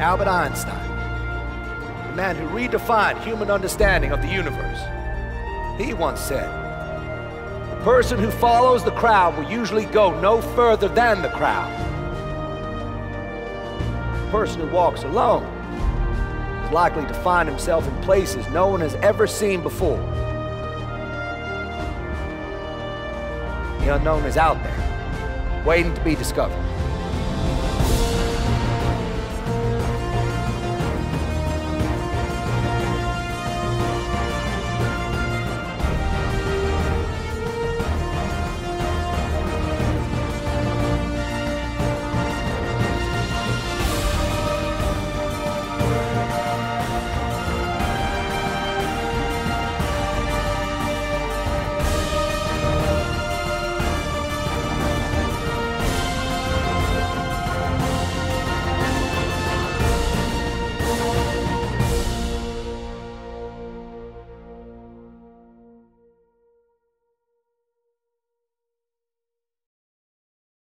Albert Einstein, the man who redefined human understanding of the universe. He once said, The person who follows the crowd will usually go no further than the crowd. The person who walks alone is likely to find himself in places no one has ever seen before. The unknown is out there, waiting to be discovered.